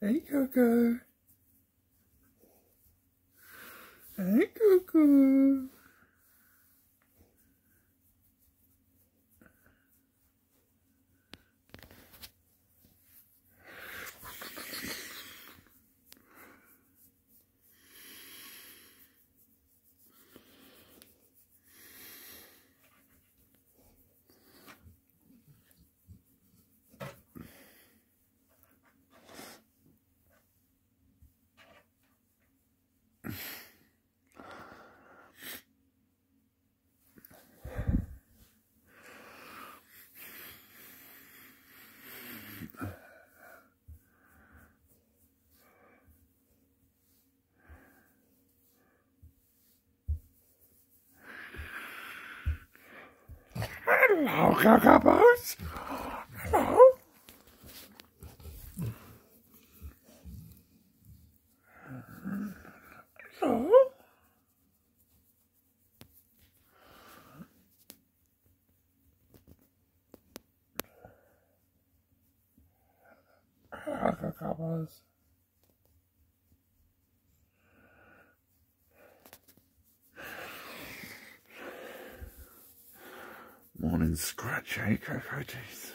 Hey, Coco. Hey, Coco. Hello, Cockabos. Hello. Hello, Cockabos. Morning scratch, eh, Cocoa Teeth?